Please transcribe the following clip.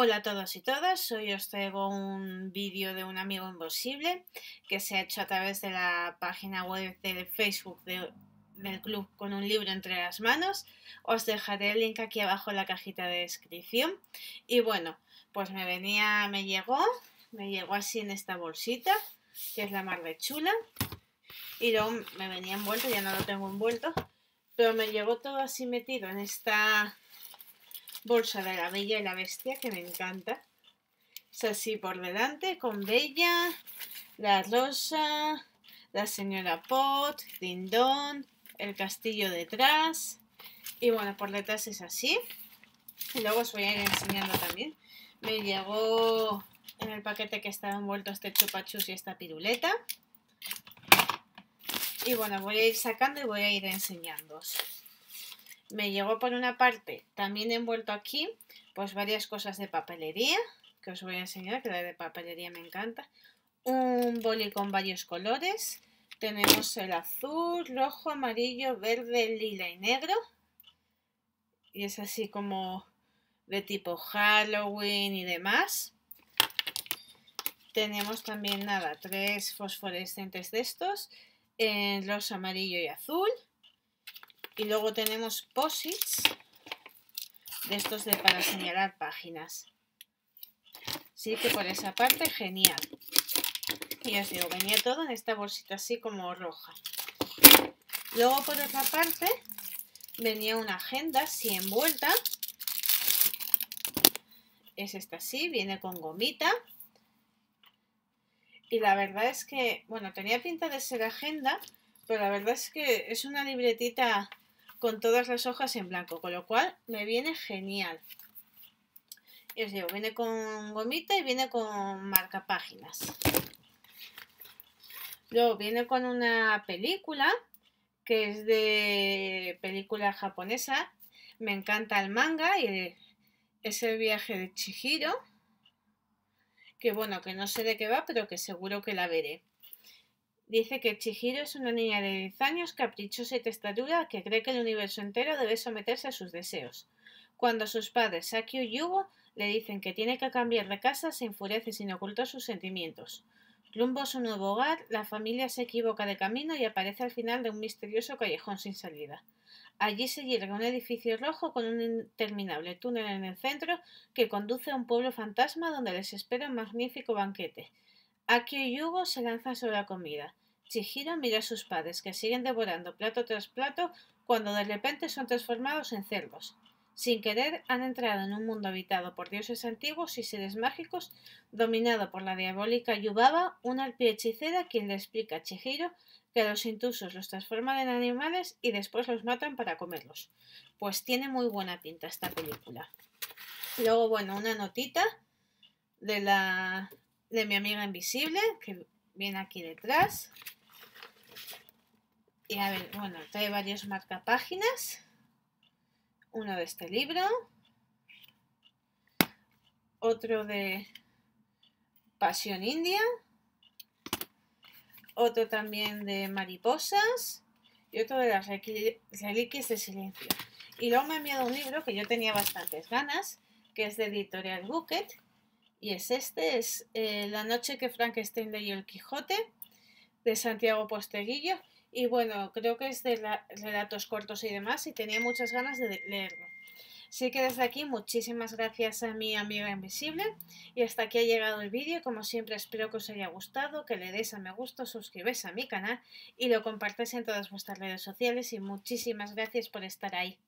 Hola a todos y todas, hoy os traigo un vídeo de un amigo imposible que se ha hecho a través de la página web del Facebook del club con un libro entre las manos. Os dejaré el link aquí abajo en la cajita de descripción. Y bueno, pues me venía, me llegó, me llegó así en esta bolsita, que es la más de chula. Y luego me venía envuelto, ya no lo tengo envuelto, pero me llegó todo así metido en esta bolsa de la Bella y la Bestia que me encanta. Es así por delante con Bella, la Rosa, la señora Pot, Dindon, el castillo detrás. Y bueno, por detrás es así. Y luego os voy a ir enseñando también. Me llegó en el paquete que estaba envuelto este chupachus y esta piruleta. Y bueno, voy a ir sacando y voy a ir enseñándoos me llegó por una parte, también envuelto aquí, pues varias cosas de papelería, que os voy a enseñar, que la de papelería me encanta. Un boli con varios colores. Tenemos el azul, rojo, amarillo, verde, lila y negro. Y es así como de tipo Halloween y demás. Tenemos también, nada, tres fosforescentes de estos, en rosa, amarillo y azul. Y luego tenemos posits de estos de para señalar páginas. Sí que por esa parte, genial. Y os digo, venía todo en esta bolsita así como roja. Luego por otra parte venía una agenda así envuelta. Es esta así, viene con gomita. Y la verdad es que, bueno, tenía pinta de ser agenda, pero la verdad es que es una libretita con todas las hojas en blanco, con lo cual me viene genial. Y os digo, viene con gomita y viene con marcapáginas. Luego viene con una película que es de película japonesa. Me encanta el manga y es el viaje de Chihiro. Que bueno, que no sé de qué va, pero que seguro que la veré. Dice que Chihiro es una niña de 10 años caprichosa y testaruda que cree que el universo entero debe someterse a sus deseos. Cuando sus padres, Sakio y Yugo, le dicen que tiene que cambiar de casa, se enfurece sin ocultar sus sentimientos. Rumbo a su nuevo hogar, la familia se equivoca de camino y aparece al final de un misterioso callejón sin salida. Allí se llega un edificio rojo con un interminable túnel en el centro que conduce a un pueblo fantasma donde les espera un magnífico banquete. Akio y Yugo se lanzan sobre la comida. Chihiro mira a sus padres, que siguen devorando plato tras plato, cuando de repente son transformados en cerdos. Sin querer, han entrado en un mundo habitado por dioses antiguos y seres mágicos, dominado por la diabólica Yubaba, una arpía hechicera quien le explica a Chihiro que los intrusos los transforman en animales y después los matan para comerlos. Pues tiene muy buena pinta esta película. Luego, bueno, una notita de la de mi amiga invisible, que viene aquí detrás. Y a ver, bueno, trae varios marcapáginas. Uno de este libro. Otro de Pasión India. Otro también de mariposas. Y otro de las reliquias de silencio. Y luego me ha enviado un libro que yo tenía bastantes ganas, que es de Editorial Bucket, y es este, es eh, La noche que Frankenstein leyó el Quijote, de Santiago Posteguillo. Y bueno, creo que es de relatos cortos y demás, y tenía muchas ganas de leerlo. Así que desde aquí, muchísimas gracias a mi amiga invisible. Y hasta aquí ha llegado el vídeo. Como siempre, espero que os haya gustado, que le deis a me gusta, suscribáis a mi canal y lo compartáis en todas vuestras redes sociales. Y muchísimas gracias por estar ahí.